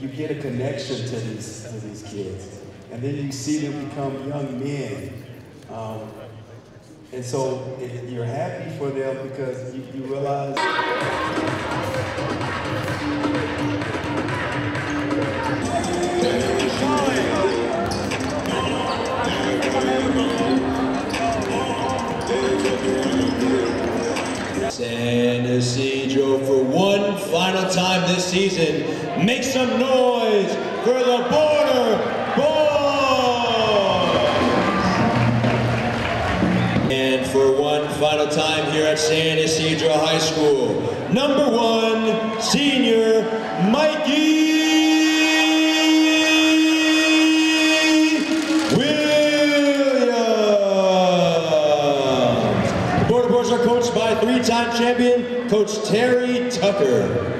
You get a connection to these to these kids, and then you see them become young men. Um, and so it, you're happy for them because you, you realize. San Ysidro for one final time this season. Make some noise for the Border Boys! And for one final time here at San Ysidro High School, number one, senior Mikey champion Coach Terry Tucker.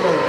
Taylor.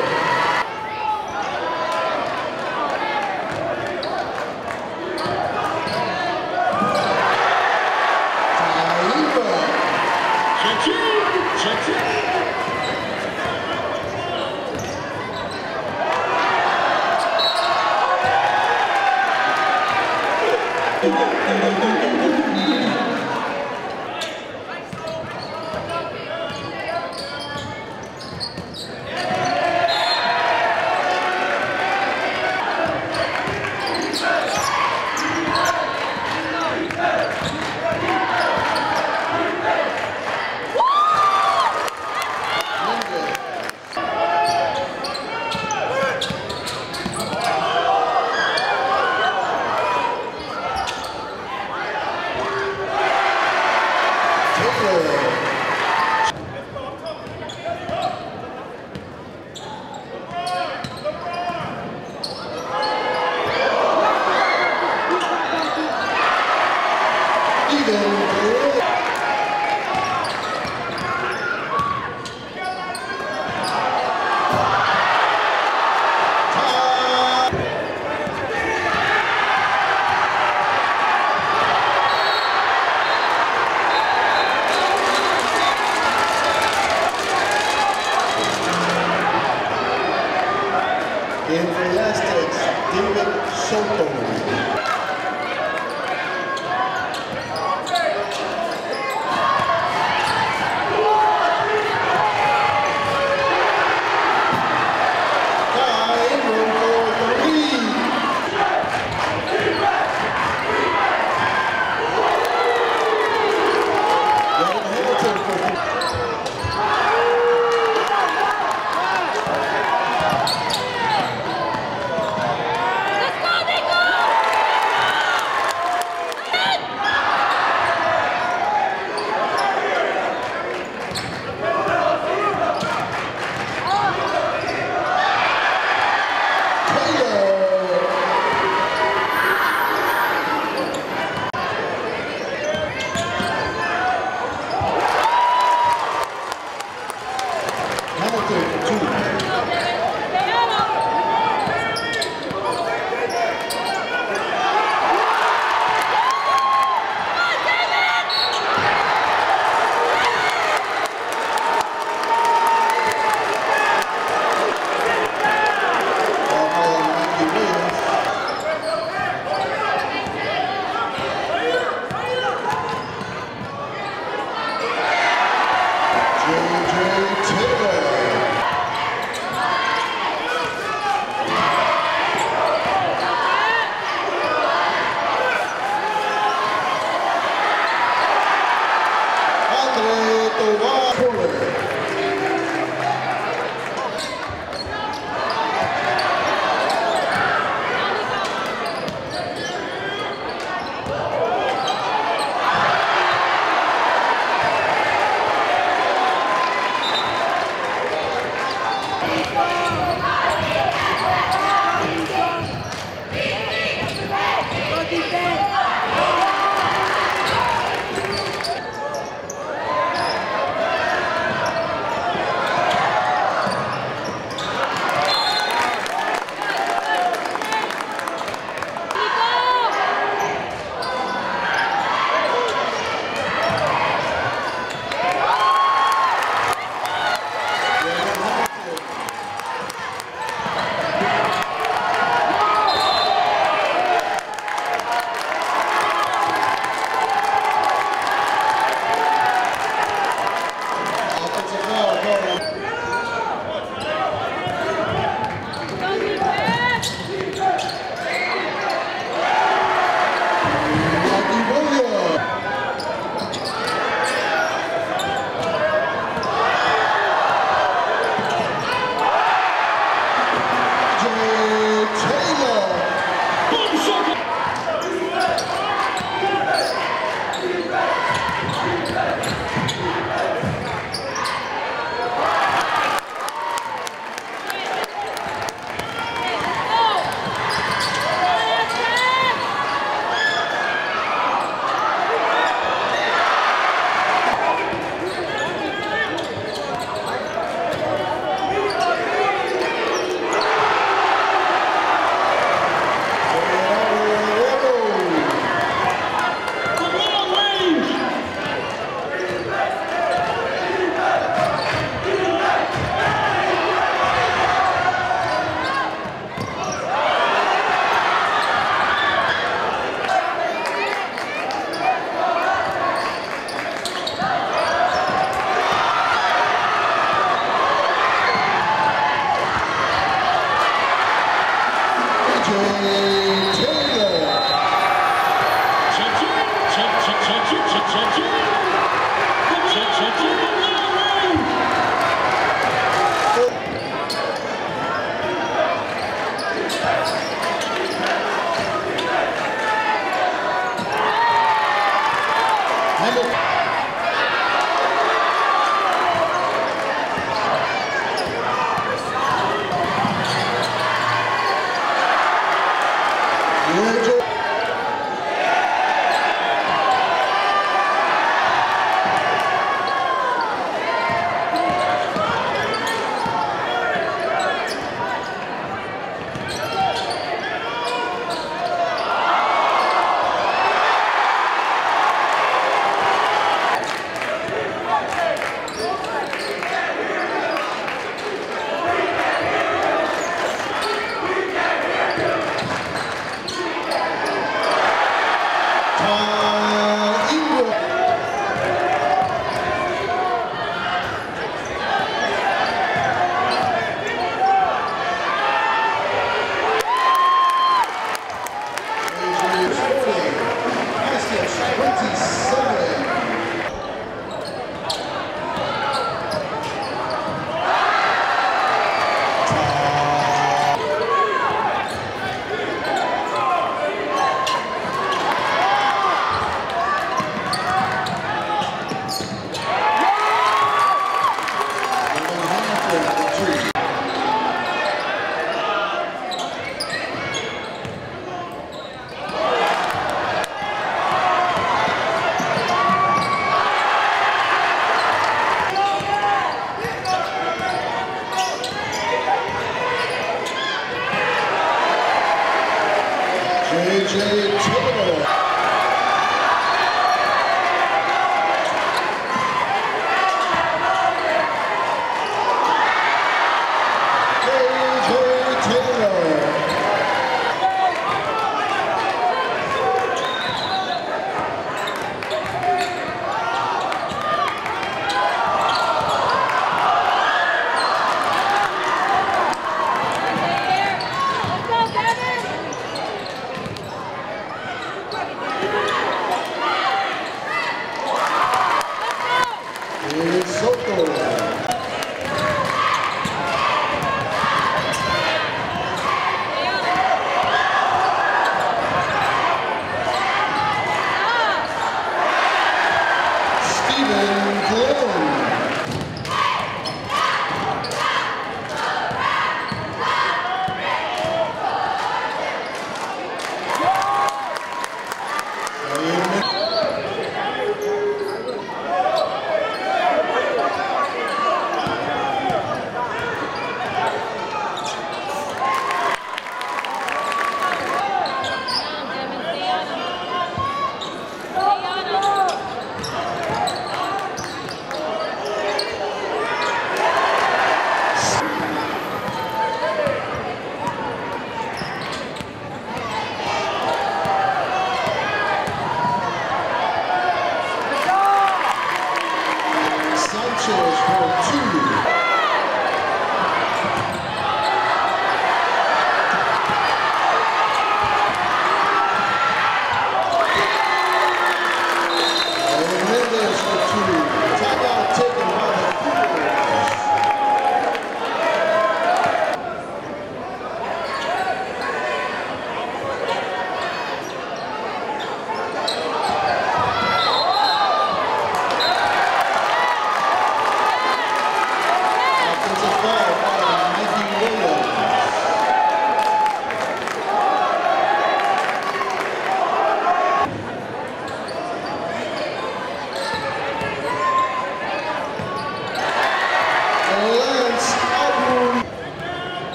J.J. Thibodeau.